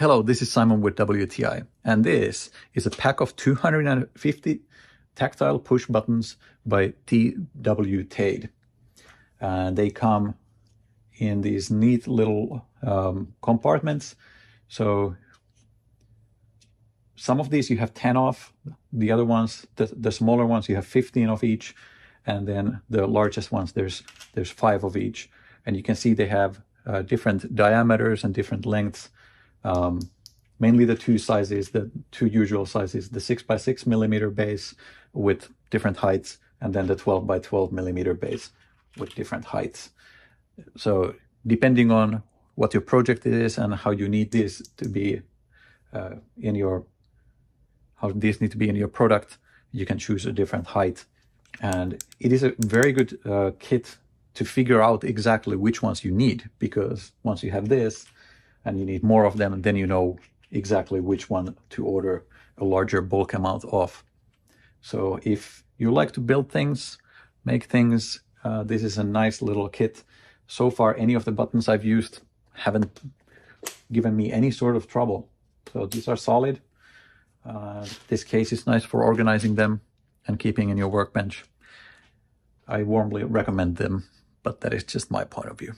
Hello, this is Simon with WTI, and this is a pack of 250 tactile push buttons by TWTADE. And they come in these neat little um, compartments. So some of these you have 10 of, the other ones, the, the smaller ones, you have 15 of each, and then the largest ones, there's there's five of each. And you can see they have uh, different diameters and different lengths. Um, mainly the two sizes, the two usual sizes, the 6 by 6 millimeter base with different heights, and then the 12 by 12 millimeter base with different heights. So depending on what your project is and how you need this to be uh, in your, how these need to be in your product, you can choose a different height. And it is a very good uh, kit to figure out exactly which ones you need because once you have this and you need more of them, then you know exactly which one to order a larger bulk amount of. So if you like to build things, make things, uh, this is a nice little kit. So far, any of the buttons I've used haven't given me any sort of trouble. So these are solid. Uh, this case is nice for organizing them and keeping in your workbench. I warmly recommend them but that is just my point of view.